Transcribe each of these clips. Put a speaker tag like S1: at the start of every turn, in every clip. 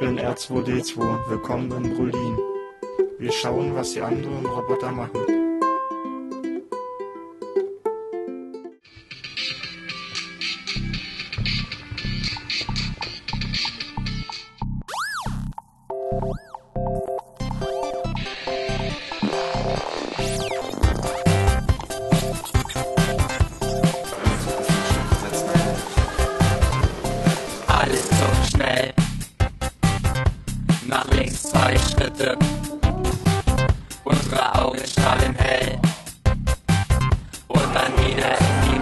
S1: R2D2, willkommen in Berlin. Wir schauen, was die anderen Roboter machen.
S2: Nach links zwei Schritte. Unsere Augen strahlen hell. Und dann wieder in die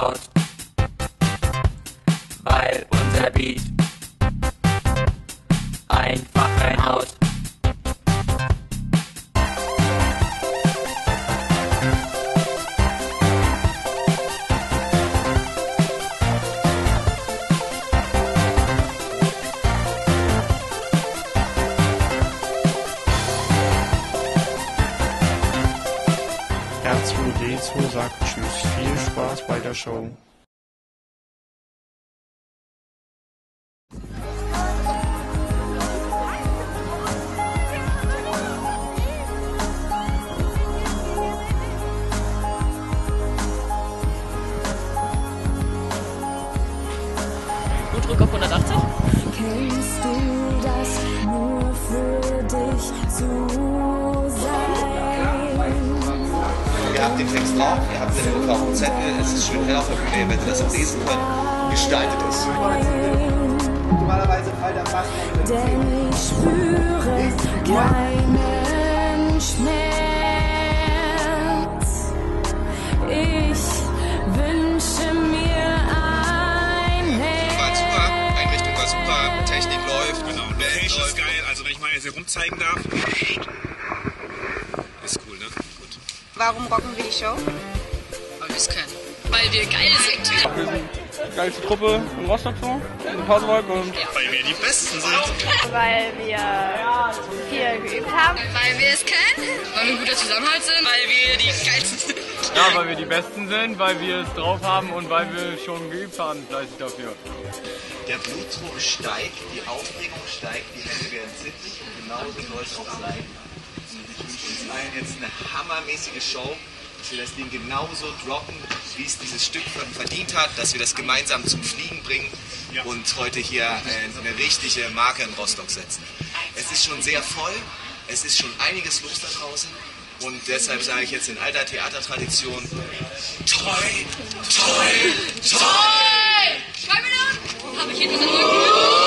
S2: laut, weil unser Beat
S1: Spaß bei der Show.
S3: Blutdruck auf 180.
S4: Kennst du das nur für dich zu
S5: Ihr habt den Text drauf, ihr habt den Druck auf dem Zettel, es ist schön hell auf der Bühne, ihr werdet das auch lesen können. Gestaltet es. Normalerweise fällt der Bass
S4: Denn ich spüre keinen Schmerz. Ich wünsche mir ein
S6: war super, Einrichtung war super, Technik läuft,
S7: Genau, Location
S6: läuft.
S7: ist geil, also wenn ich mal jetzt hier rumzeigen darf. Ist cool, ne? Gut.
S8: Warum rocken wir die Show?
S3: Weil wir es können. Weil wir geil sind.
S9: Wir sind die geilste Truppe in Rostock so, in Pasewalk und
S7: Weil wir die Besten sind.
S8: Weil wir viel geübt haben.
S3: Weil wir es können. Weil wir ein guter Zusammenhalt sind. Weil wir die geilsten sind.
S9: ja, weil wir die Besten sind, weil wir es drauf haben und weil wir schon geübt haben, fleißig dafür.
S5: Der Blutdruck steigt, die Aufregung steigt, die Hände werden zittrig und genauso soll es auch sein. Und ich wünsche uns allen jetzt eine hammermäßige Show, dass wir das Ding genauso droppen, wie es dieses Stück verdient hat, dass wir das gemeinsam zum Fliegen bringen und heute hier äh, eine richtige Marke in Rostock setzen. Es ist schon sehr voll, es ist schon einiges los da draußen und deshalb sage ich jetzt in alter Theatertradition, toi, toi, toi!
S3: Zwei Minuten. Habe ich etwas im Rücken?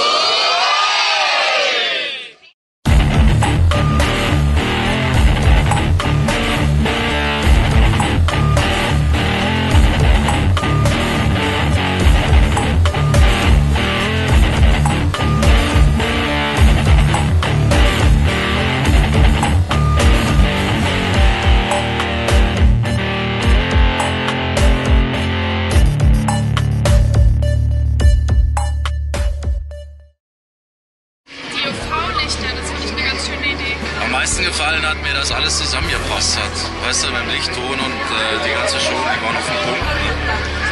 S10: Meisten gefallen hat mir, dass alles zusammengepasst hat. Weißt du, beim Lichtton und äh, die ganze Show, die waren auf dem Punkt.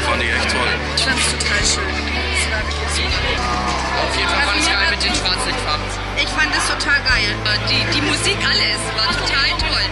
S10: Fand ich echt toll.
S11: Ich fand es total schön. Das war wirklich super.
S3: Auf jeden Fall fand ich geil mit den Schwarzlichtfarben.
S11: Ich fand es total geil.
S3: Die, die Musik, alles war total toll.